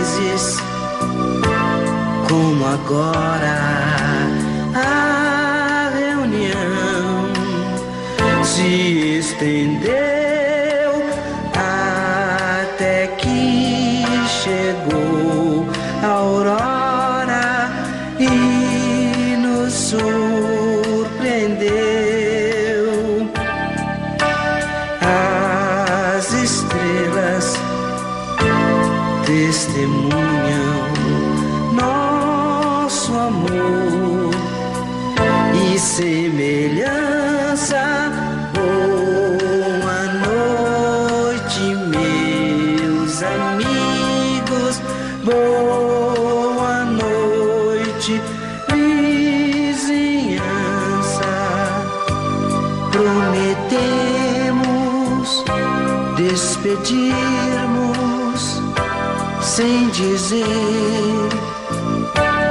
vezes, como agora, a reunião se estendeu até que chegou a aurora e no sul. Testemunham nosso amor e semelhança. Boa noite, meus amigos. Boa noite, vizinhança. Prometemos despedirmos sem dizer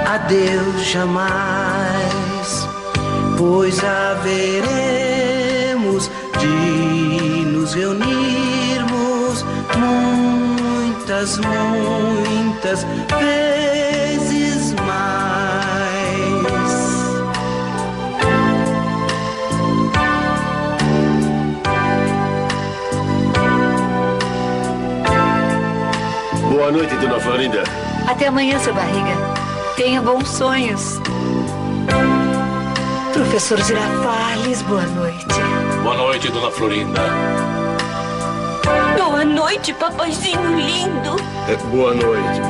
adeus jamais, pois haveremos de nos reunirmos muitas, muitas vezes Boa noite, dona Florinda. Até amanhã, seu barriga. Tenha bons sonhos. Professor Girafales, boa noite. Boa noite, dona Florinda. Boa noite, papaizinho lindo. É, boa noite.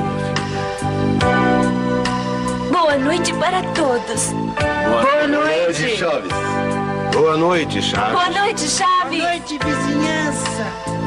Boa noite para todos. Boa, noite, Chaves. Boa noite, Chaves. Boa noite, Chaves. Boa noite, vizinhança.